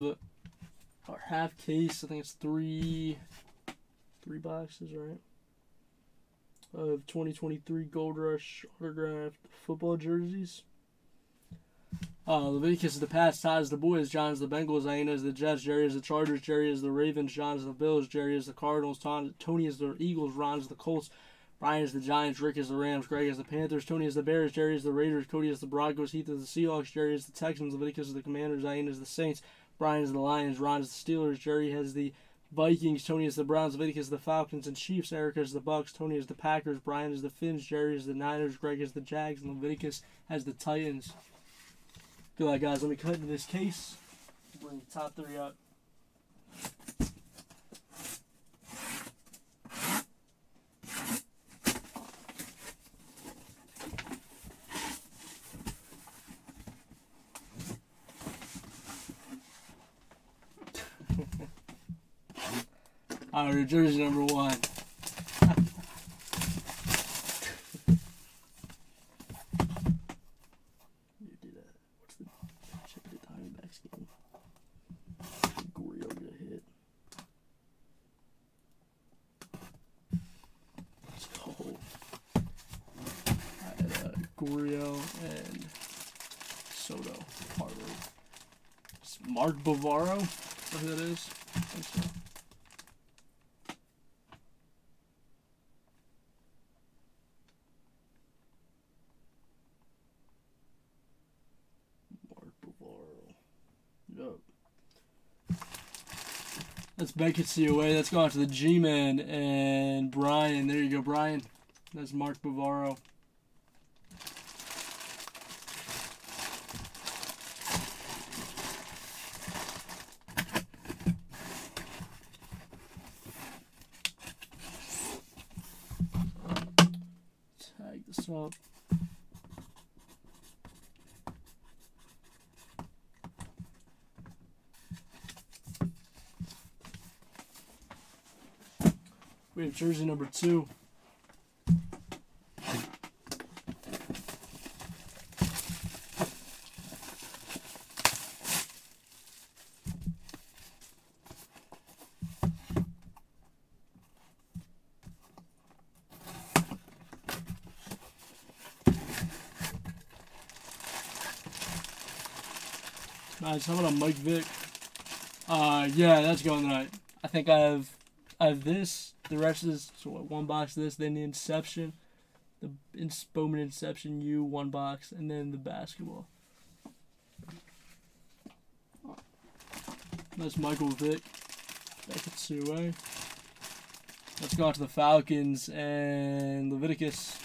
our half case. I think it's three, three boxes, right? Of 2023 Gold Rush autographed football jerseys. Uh, Leviticus is the Pats, Todd is the Boys, John is the Bengals, Aina is the Jets, Jerry is the Chargers, Jerry is the Ravens, John is the Bills, Jerry is the Cardinals, Tom, Tony is the Eagles, Ron is the Colts, Brian is the Giants, Rick is the Rams, Greg is the Panthers, Tony is the Bears, Jerry is the Raiders, Cody is the Broncos, Heath is the Seahawks, Jerry is the Texans, Leviticus is the Commanders, Aina is the Saints, Brian is the Lions, Ron is the Steelers, Jerry has the Vikings, Tony is the Browns, Leviticus the Falcons and Chiefs, Erica is the Bucs, Tony is the Packers, Brian is the Fins, Jerry is the Niners, Greg is the Jags, and Leviticus has the Titans. Good luck, guys. Let me cut into this case. Bring the top three up. Right, jersey number one. You did what's the game? Hit. Let's go. I had Gorio and Soto Mark Bavaro. Is that who that is? I think so. Mark Bavaro. Yup. It COA. Let's go out to the G-Man and Brian. There you go, Brian. That's Mark Bavaro. Tag this up. We have jersey number two. Nice. How about a Mike Vick? Uh, yeah, that's going tonight. I think I have, have this. The rest is so what, one box of this, then the Inception, the Bowman Inception U one box, and then the basketball. That's Michael Vick. Back at COA. Let's go on to the Falcons and Leviticus.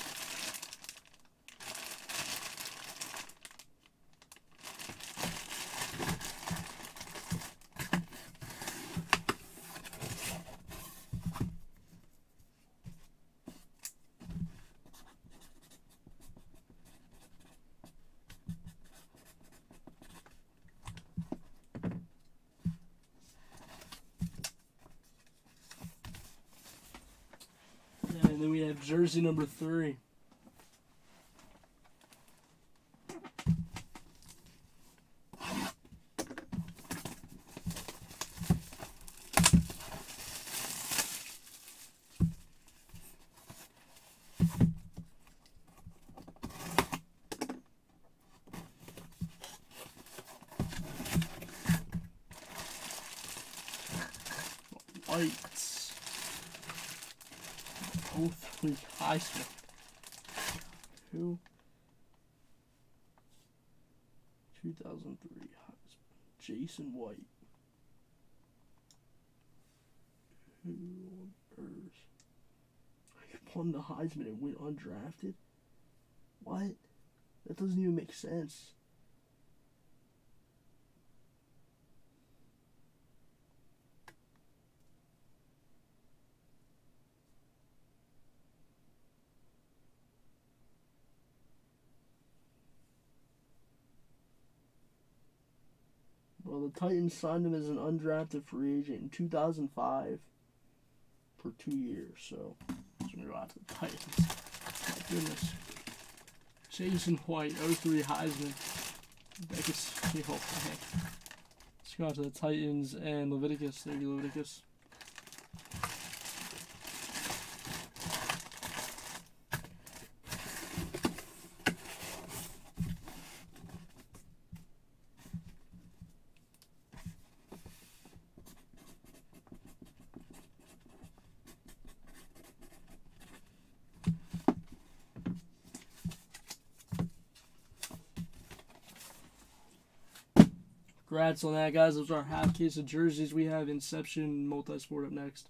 And then we have jersey number three. Whites. Oh, three Heisman. Who? 2003 Heisman. Jason White. Who on earth? Won the Heisman and went undrafted? What? That doesn't even make sense. Well, the Titans signed him as an undrafted free agent in 2005 for two years. So, I'm going to go out to the Titans. My goodness. Jason White, 03 Heisman. Vegas, oh, man. Let's go out to the Titans and Leviticus. Thank you, Leviticus. Congrats on that, guys. Those are half case of jerseys. We have Inception Multisport up next.